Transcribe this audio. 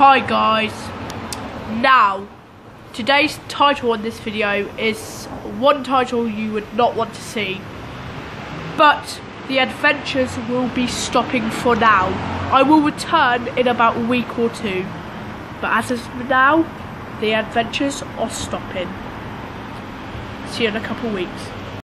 Hi guys. Now, today's title on this video is one title you would not want to see. But the adventures will be stopping for now. I will return in about a week or two. But as of now, the adventures are stopping. See you in a couple weeks.